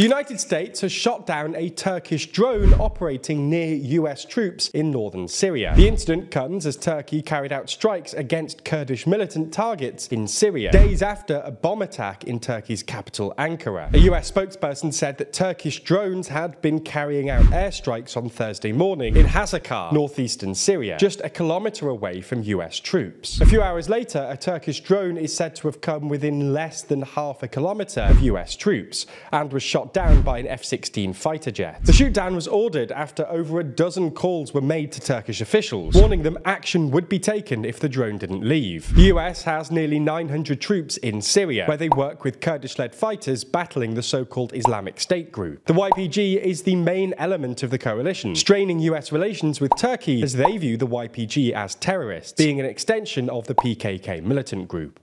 The United States has shot down a Turkish drone operating near US troops in northern Syria. The incident comes as Turkey carried out strikes against Kurdish militant targets in Syria, days after a bomb attack in Turkey's capital Ankara. A US spokesperson said that Turkish drones had been carrying out airstrikes on Thursday morning in Hasakah, northeastern Syria, just a kilometre away from US troops. A few hours later, a Turkish drone is said to have come within less than half a kilometre of US troops and was down by an F-16 fighter jet. The shootdown was ordered after over a dozen calls were made to Turkish officials, warning them action would be taken if the drone didn't leave. The US has nearly 900 troops in Syria, where they work with Kurdish-led fighters battling the so-called Islamic State group. The YPG is the main element of the coalition, straining US relations with Turkey as they view the YPG as terrorists, being an extension of the PKK militant group.